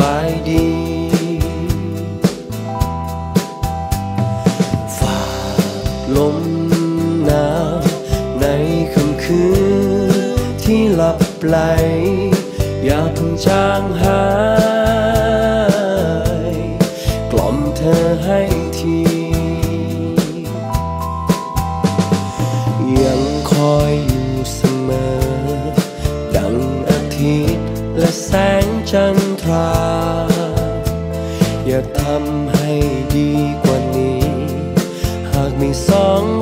บาดี ฝากลมหนาวในค่ำคืนที่หลับไหลอยากพิ่งจางหาย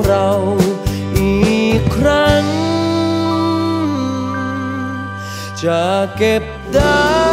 เราอีกครั้ง จะเก็บได้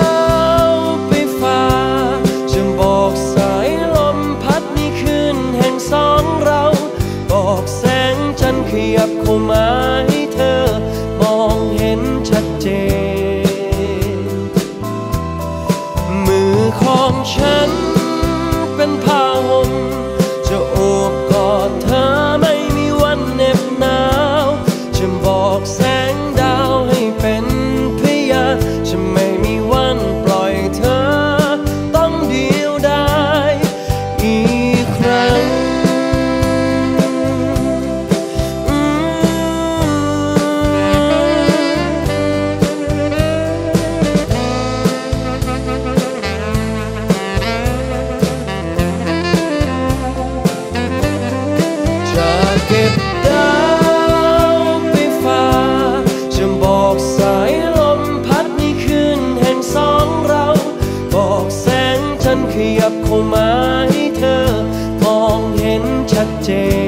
day.